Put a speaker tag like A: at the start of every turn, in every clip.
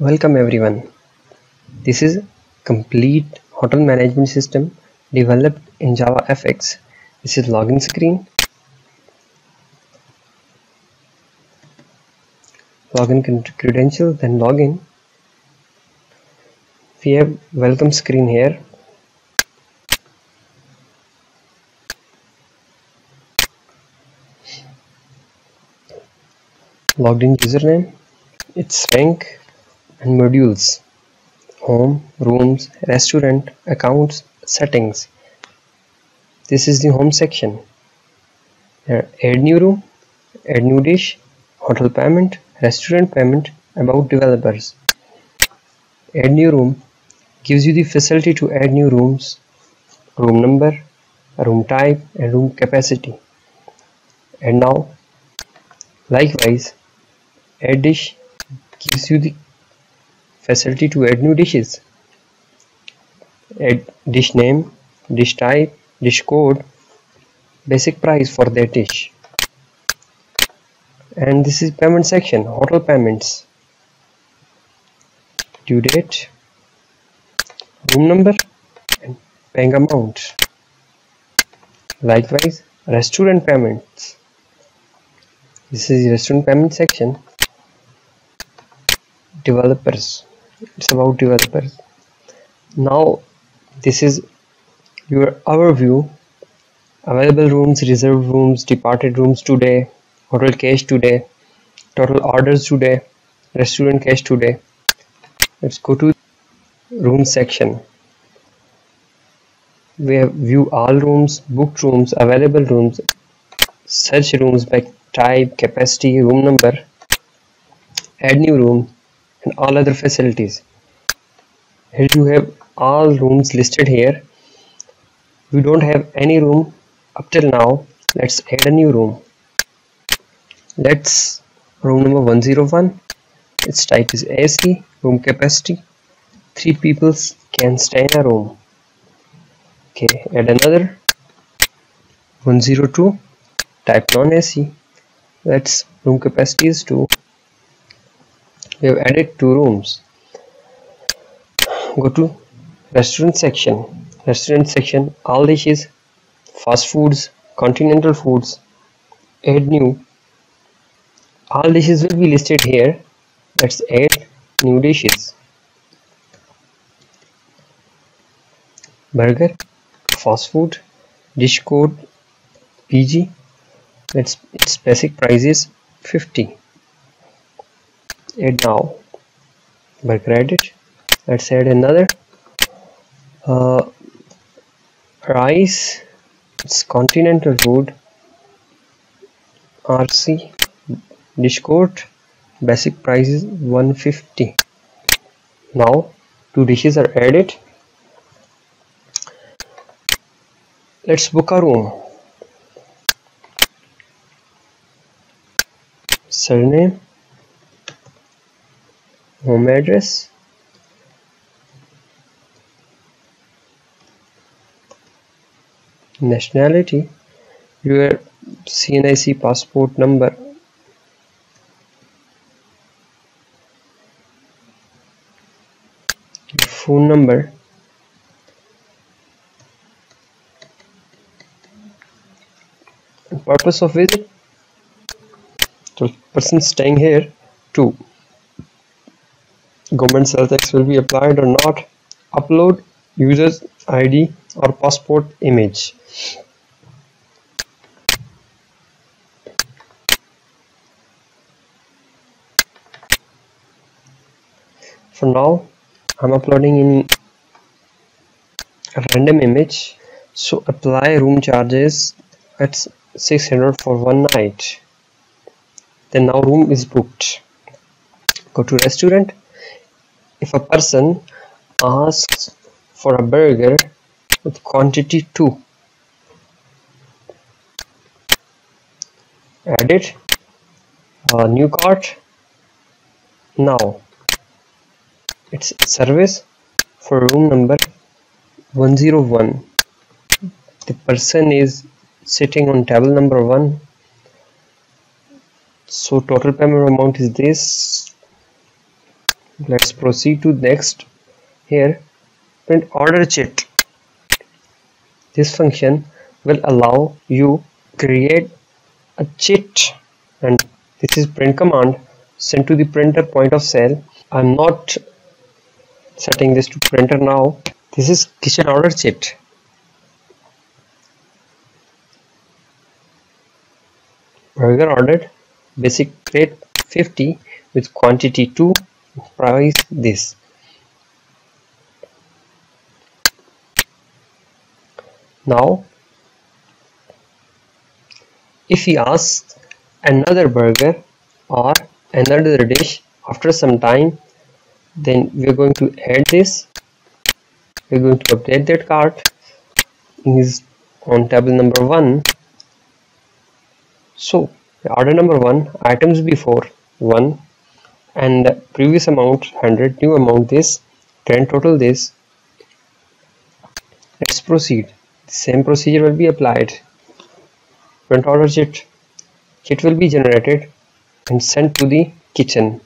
A: Welcome everyone. This is complete hotel management system developed in JavaFX. This is login screen. Login credential, then login. We have welcome screen here. Logged in username, its rank, and modules home rooms restaurant accounts settings. This is the home section. Add new room add new dish hotel payment restaurant payment about developers. Add new room gives you the facility to add new rooms room number room type and room capacity. And now likewise add dish gives you the facility to add new dishes. Add dish name dish type dish code basic price for that dish. And this is payment section hotel payments. Due date room number and paying amount. Likewise restaurant payments. This is restaurant payment section. Developers it's about developers now this is your overview available rooms reserved rooms departed rooms today hotel cash today total orders today restaurant cash today. Let's go to room section. We have view all rooms booked rooms available rooms search rooms by type capacity room number add new room and all other facilities. Here you have all rooms listed here we don't have any room up till now. Let's add a new room. Let's room number 101 its type is AC room capacity three people can stay in a room. Okay add another 102 type non-AC let's room capacity is 2 we have added two rooms. Go to restaurant section. Restaurant section all dishes fast foods continental foods add new. All dishes will be listed here. Let's add new dishes. Burger fast food dish code PG its its basic price is 50 add now. By credit let's add another. Uh, rice it's continental food. RC dish basic price is 150 now two dishes are added. Let's book a room. Surname home address. Nationality. Your CNIC passport number. Phone number. Purpose of visit. So person staying here. To government sales tax will be applied or not upload user's id or passport image. For now i'm uploading in a random image so apply room charges at 600 for one night. Then now room is booked. Go to restaurant if a person asks for a burger with quantity 2 add it a new cart. Now it's service for room number 101 the person is sitting on table number 1 so total payment amount is this let's proceed to next here. Print order chit this function will allow you create a chit and this is print command sent to the printer point of sale. I'm not setting this to printer now. This is kitchen order chit burger ordered basic rate 50 with quantity 2 price this. Now if he asks another burger or another dish after some time then we're going to add this. We're going to update that cart. Is on table number one. So order number one items before one and previous amount 100 new amount this grand total this let's proceed. The same procedure will be applied. Print order chit chit will be generated and sent to the kitchen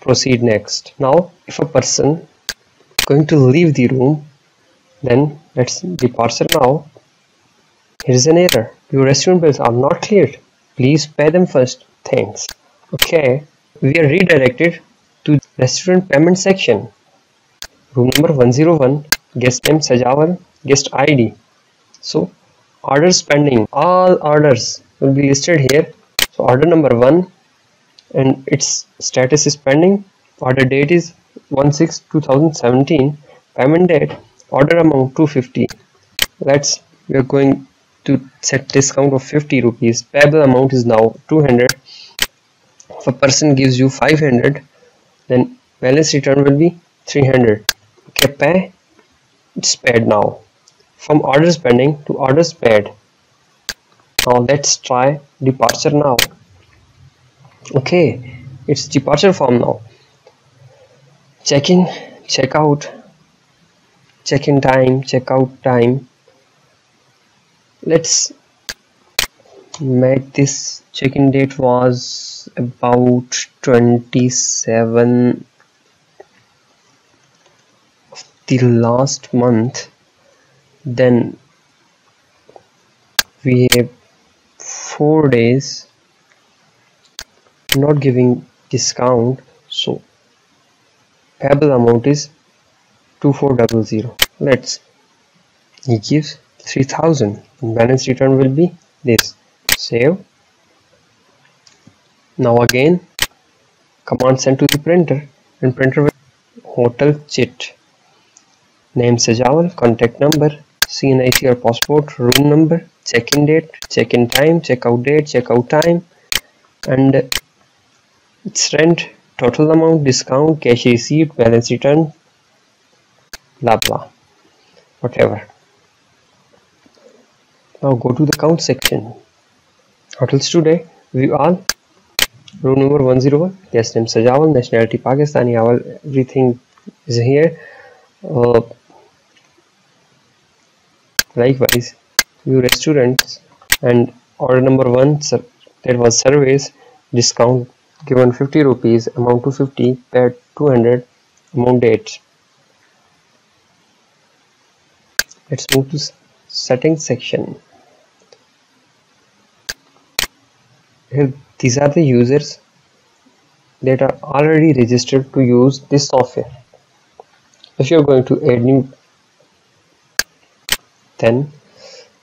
A: proceed next. Now if a person going to leave the room then let's departure now. Here is an error. Your restaurant bills are not cleared. Please pay them first. Thanks. Okay we are redirected to the restaurant payment section. Room number 101 guest name Sajawal guest ID so orders pending. All orders will be listed here. So order number one and its status is pending. Order date is 1-6-2017 payment date order amount 250 let's we are going to set discount of 50 rupees. Payable amount is now 200 if a person gives you 500 then balance return will be 300 okay pay it's paid now. From orders pending to orders paid now let's try departure now. Okay it's departure form now. Check in check out. Check in time check out time. Let's make this check-in date was about 27 of the last month. Then we have four days not giving discount. So payable amount is 2400 let's he gives 3000 balance return will be this save. Now again command sent to the printer and printer will hotel chit. Name Sajawal contact number CNIC or passport room number check-in date check-in time check-out date check-out time and its rent total amount discount cash receipt balance return blah blah whatever. Now go to the count section hotels today view all room number 101 guest name Sajawal nationality Pakistani. All everything is here. Uh, likewise view restaurants and order number one there was service discount given 50 rupees amount to 50 paid 200 amount date. Let's move to settings section here these are the users that are already registered to use this software. If you're going to add new then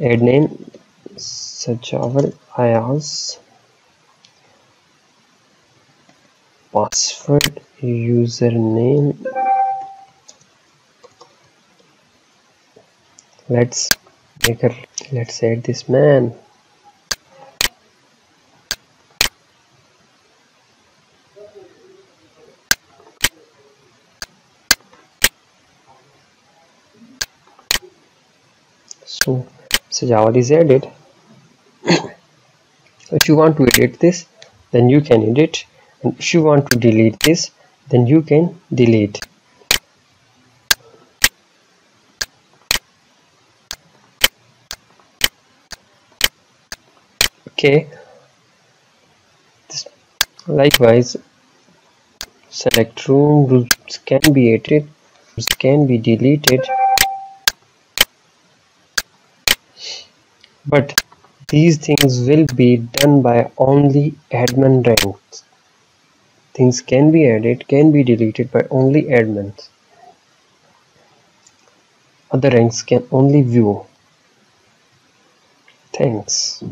A: add name Sajawal Ayaz password username. Let's make a let's add this man so Sajawal is added if you want to edit this then you can edit. And if you want to delete this then you can delete. Okay. Likewise select room rules can be edited can be deleted but these things will be done by only admin ranks. Things can be added can be deleted by only admins. Other ranks can only view. Thanks